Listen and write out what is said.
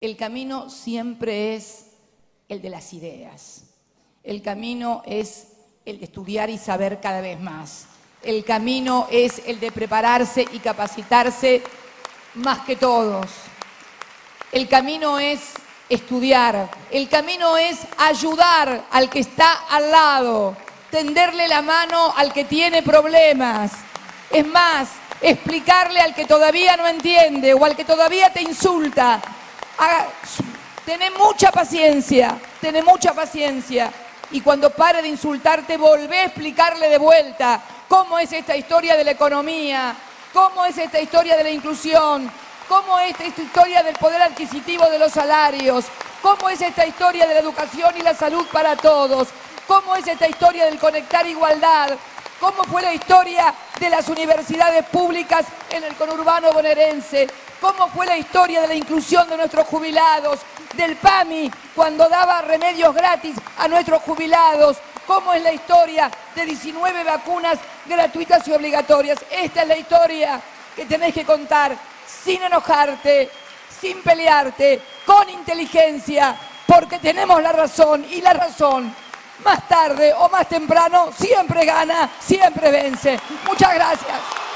El camino siempre es el de las ideas. El camino es el de estudiar y saber cada vez más. El camino es el de prepararse y capacitarse más que todos. El camino es estudiar. El camino es ayudar al que está al lado, tenderle la mano al que tiene problemas. Es más, explicarle al que todavía no entiende o al que todavía te insulta Tené mucha paciencia, tené mucha paciencia. Y cuando pare de insultarte, volvé a explicarle de vuelta cómo es esta historia de la economía, cómo es esta historia de la inclusión, cómo es esta historia del poder adquisitivo de los salarios, cómo es esta historia de la educación y la salud para todos, cómo es esta historia del conectar igualdad, cómo fue la historia de las universidades públicas en el conurbano bonaerense, cómo fue la historia de la inclusión de nuestros jubilados, del PAMI cuando daba remedios gratis a nuestros jubilados, cómo es la historia de 19 vacunas gratuitas y obligatorias. Esta es la historia que tenés que contar sin enojarte, sin pelearte, con inteligencia, porque tenemos la razón y la razón más tarde o más temprano siempre gana, siempre vence. Muchas gracias.